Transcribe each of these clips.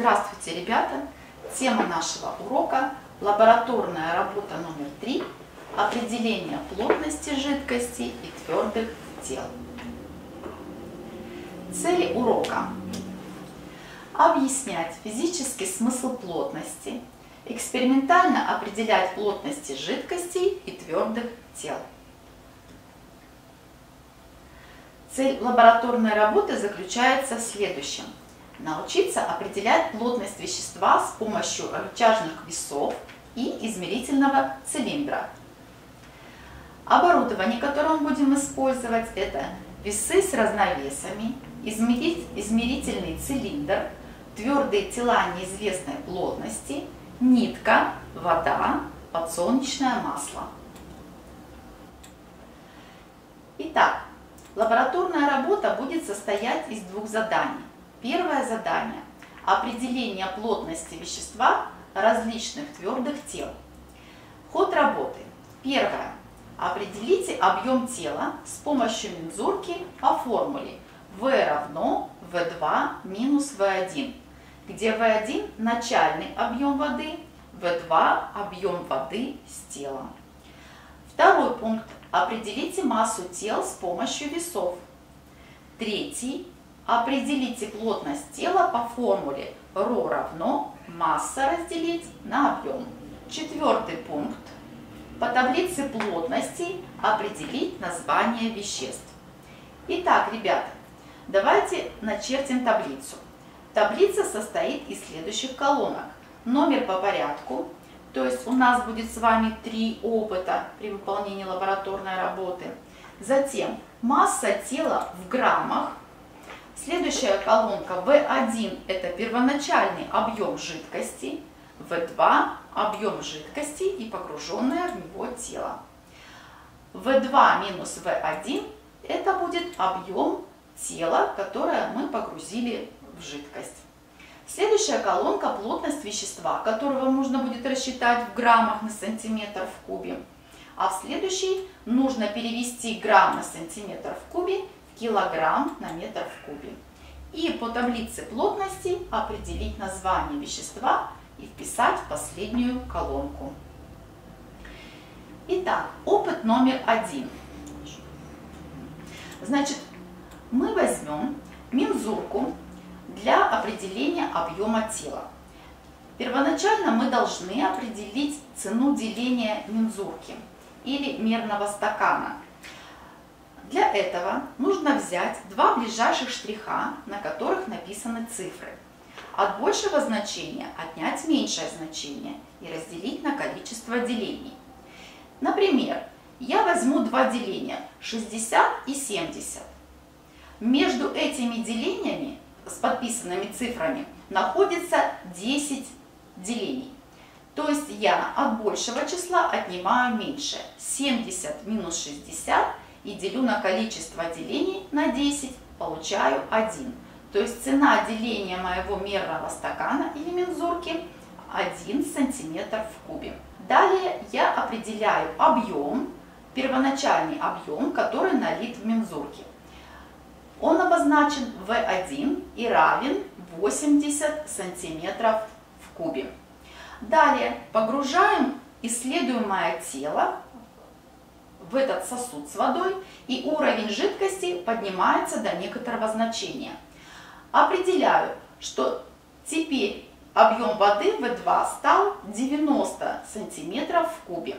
Здравствуйте, ребята! Тема нашего урока – лабораторная работа номер три – определение плотности жидкости и твердых тел. Цели урока – объяснять физический смысл плотности, экспериментально определять плотности жидкостей и твердых тел. Цель лабораторной работы заключается в следующем. Научиться определять плотность вещества с помощью рычажных весов и измерительного цилиндра. Оборудование, которое мы будем использовать, это весы с разновесами, измерительный цилиндр, твердые тела неизвестной плотности, нитка, вода, подсолнечное масло. Итак, Лабораторная работа будет состоять из двух заданий. Первое задание – определение плотности вещества различных твердых тел. Ход работы. Первое. Определите объем тела с помощью мензурки по формуле V равно V2 минус V1, где V1 – начальный объем воды, V2 – объем воды с телом. Второй пункт. Определите массу тел с помощью весов. Третий. Определите плотность тела по формуле ρ равно масса разделить на объем. Четвертый пункт. По таблице плотности определить название веществ. Итак, ребята, давайте начертим таблицу. Таблица состоит из следующих колонок. Номер по порядку, то есть у нас будет с вами три опыта при выполнении лабораторной работы. Затем масса тела в граммах. Следующая колонка В1 это первоначальный объем жидкости, В2 объем жидкости и погруженное в него тело. В2 минус В1 это будет объем тела, которое мы погрузили в жидкость. Следующая колонка – плотность вещества, которую вам нужно будет рассчитать в граммах на сантиметр в кубе. А в следующей нужно перевести грамм на сантиметр в кубе килограмм на метр в кубе. И по таблице плотности определить название вещества и вписать в последнюю колонку. Итак, опыт номер один. Значит, мы возьмем мензурку для определения объема тела. Первоначально мы должны определить цену деления мензурки или мерного стакана. Для этого нужно взять два ближайших штриха, на которых написаны цифры. От большего значения отнять меньшее значение и разделить на количество делений. Например, я возьму два деления 60 и 70. Между этими делениями с подписанными цифрами находится 10 делений. То есть я от большего числа отнимаю меньше. 70 минус 60 и делю на количество делений на 10, получаю 1. То есть цена деления моего мерного стакана или мензурки 1 сантиметр в кубе. Далее я определяю объем, первоначальный объем, который налит в мензурке. Он обозначен V1 и равен 80 сантиметров в кубе. Далее погружаем исследуемое тело в этот сосуд с водой, и уровень жидкости поднимается до некоторого значения. Определяю, что теперь объем воды В2 стал 90 сантиметров в кубе.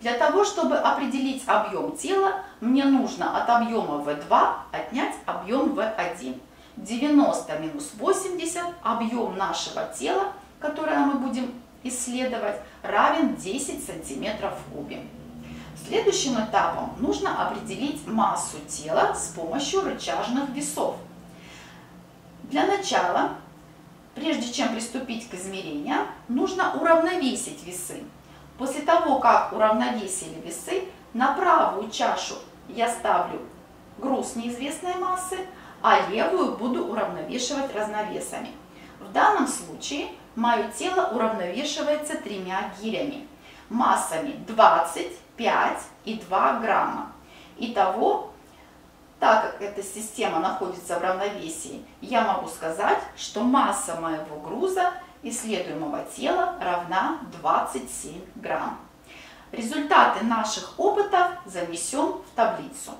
Для того, чтобы определить объем тела, мне нужно от объема В2 отнять объем В1. 90 минус 80, объем нашего тела, которое мы будем исследовать, равен 10 сантиметров в кубе. Следующим этапом нужно определить массу тела с помощью рычажных весов. Для начала, прежде чем приступить к измерению, нужно уравновесить весы. После того, как уравновесили весы, на правую чашу я ставлю груз неизвестной массы, а левую буду уравновешивать разновесами. В данном случае мое тело уравновешивается тремя гирями, массами 20, 5 и 2 грамма. Итого так как эта система находится в равновесии, я могу сказать, что масса моего груза исследуемого тела равна 27 грамм. Результаты наших опытов занесем в таблицу.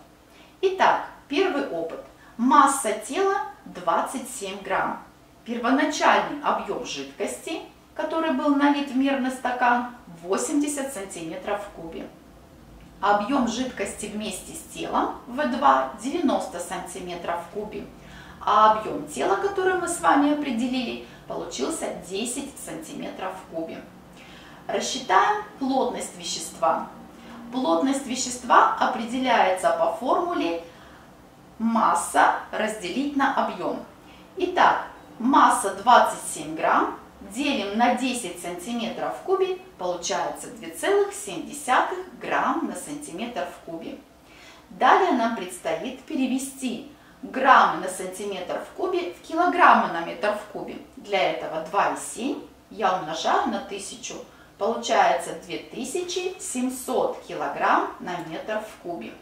Итак, первый опыт. Масса тела 27 грамм. Первоначальный объем жидкости, который был налит в мерный стакан, 80 сантиметров в кубе. Объем жидкости вместе с телом В2 90 сантиметров в кубе. А объем тела, который мы с вами определили, получился 10 сантиметров в кубе. Рассчитаем плотность вещества. Плотность вещества определяется по формуле масса разделить на объем. Итак, масса 27 грамм делим на 10 сантиметров в кубе, получается 2,7 грамм на сантиметр в кубе. Далее нам предстоит перевести граммы на сантиметр в кубе в килограммы на метр в кубе. Для этого 2,7 я умножаю на 1000. Получается 2700 килограмм на метр в кубе.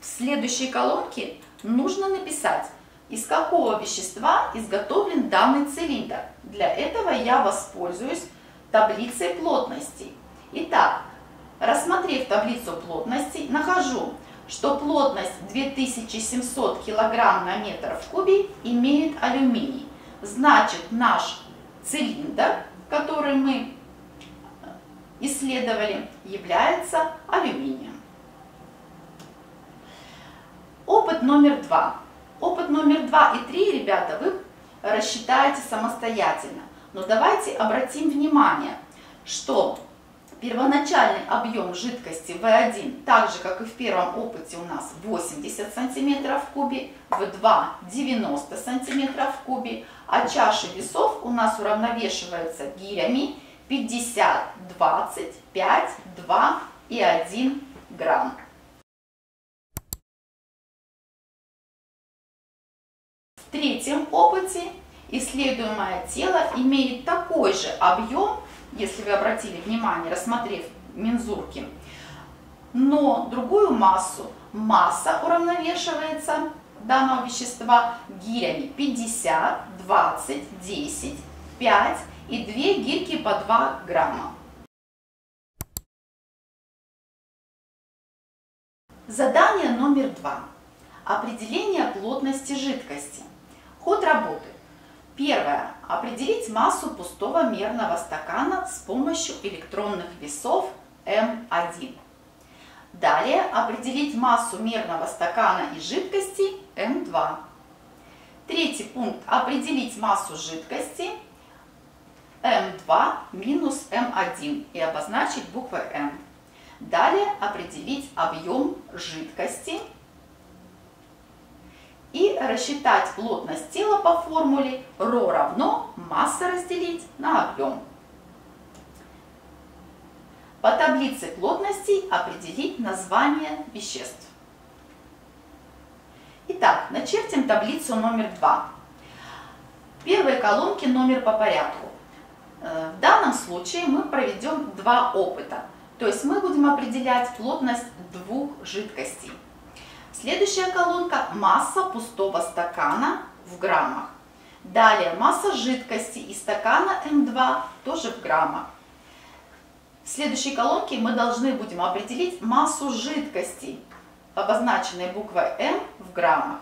В следующей колонке нужно написать, из какого вещества изготовлен данный цилиндр. Для этого я воспользуюсь таблицей плотностей. Итак, рассмотрев таблицу плотностей, нахожу, что плотность 2700 кг на метр в кубе имеет алюминий. Значит, наш цилиндр, который мы исследовали, является алюминием. Опыт номер два. Опыт номер два и три, ребята, вы рассчитаете самостоятельно. Но давайте обратим внимание, что первоначальный объем жидкости В1, так же как и в первом опыте у нас 80 сантиметров в кубе, В2 90 сантиметров в кубе, а чаши весов у нас уравновешиваются гирями 50, 20, 5, 2 и 1 грамм. Третьем опыте исследуемое тело имеет такой же объем, если вы обратили внимание, рассмотрев мензурки, но другую массу. Масса уравновешивается данного вещества гирями 50, 20, 10, 5 и 2 гирьки по 2 грамма. Задание номер два. Определение плотности жидкости. Ход работы. Первое. Определить массу пустого мерного стакана с помощью электронных весов М1. Далее определить массу мерного стакана и жидкости М2. Третий пункт. Определить массу жидкости М2 минус М1 и обозначить буквой М. Далее определить объем жидкости рассчитать плотность тела по формуле ρ равно масса разделить на объем. По таблице плотностей определить название веществ. Итак, начертим таблицу номер 2. В первой колонке номер по порядку. Э, в данном случае мы проведем два опыта. То есть мы будем определять плотность двух жидкостей. Следующая колонка – масса пустого стакана в граммах. Далее масса жидкости из стакана М2 тоже в граммах. В следующей колонке мы должны будем определить массу жидкости, обозначенной буквой М в граммах.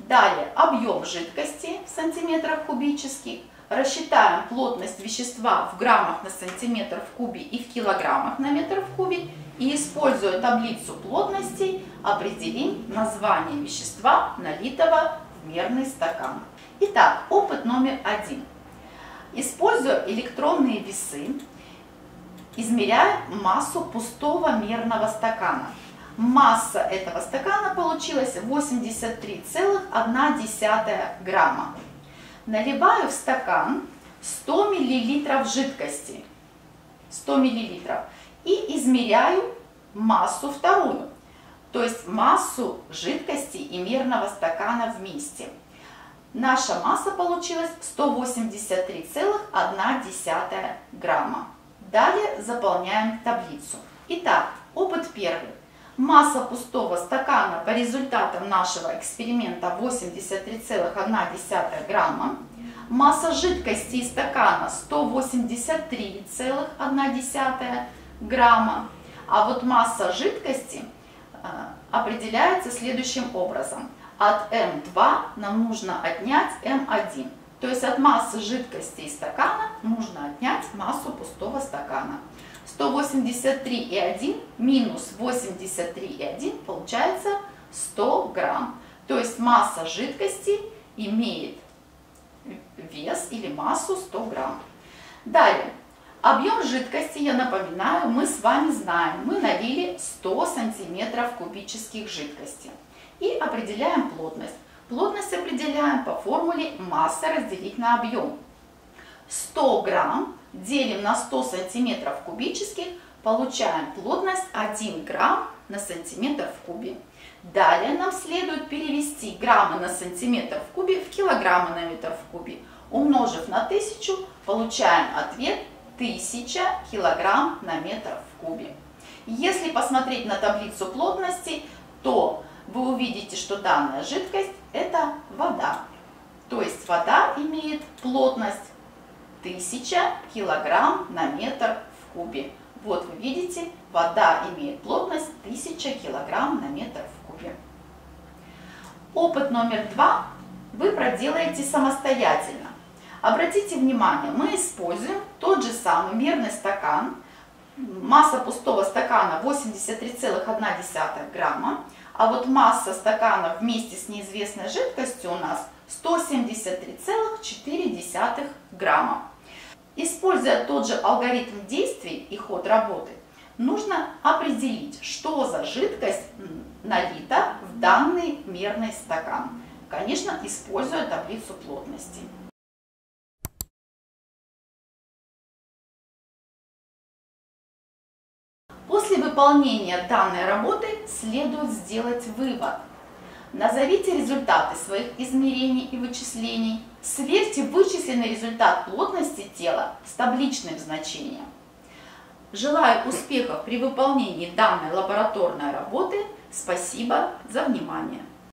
Далее объем жидкости в сантиметрах кубических. Рассчитаем плотность вещества в граммах на сантиметр в кубе и в килограммах на метр в кубе. И используя таблицу плотностей, определим название вещества, налитого в мерный стакан. Итак, опыт номер один. Используя электронные весы, измеряем массу пустого мерного стакана. Масса этого стакана получилась 83,1 грамма. Наливаю в стакан 100 мл жидкости. 100 мл. И измеряю массу вторую. То есть массу жидкости и мерного стакана вместе. Наша масса получилась 183,1 грамма. Далее заполняем таблицу. Итак, опыт первый. Масса пустого стакана по результатам нашего эксперимента 83,1 грамма. Масса жидкости из стакана 183,1 грамма. А вот масса жидкости э, определяется следующим образом. От М2 нам нужно отнять М1. То есть от массы жидкости из стакана нужно отнять массу пустого стакана. 183,1 минус 83,1 получается 100 грамм. То есть масса жидкости имеет вес или массу 100 грамм. Далее, объем жидкости, я напоминаю, мы с вами знаем. Мы налили 100 сантиметров кубических жидкости. И определяем плотность. Плотность определяем по формуле масса разделить на объем. 100 грамм делим на 100 сантиметров кубических, получаем плотность 1 грамм на сантиметр в кубе. Далее нам следует перевести граммы на сантиметр в кубе в килограммы на метр в кубе. Умножив на 1000, получаем ответ 1000 килограмм на метр в кубе. Если посмотреть на таблицу плотности, то вы увидите, что данная жидкость это вода. То есть вода имеет плотность 1000 килограмм на метр в кубе. Вот вы видите, вода имеет плотность 1000 килограмм на метр в кубе. Опыт номер два вы проделаете самостоятельно. Обратите внимание, мы используем тот же самый мерный стакан. Масса пустого стакана 83,1 грамма. А вот масса стакана вместе с неизвестной жидкостью у нас 173,4 грамма. Используя тот же алгоритм действий и ход работы, нужно определить, что за жидкость налита в данный мерный стакан. Конечно, используя таблицу плотности. После выполнения данной работы следует сделать вывод. Назовите результаты своих измерений и вычислений. Сверьте вычисленный результат плотности тела с табличным значением. Желаю успехов при выполнении данной лабораторной работы. Спасибо за внимание.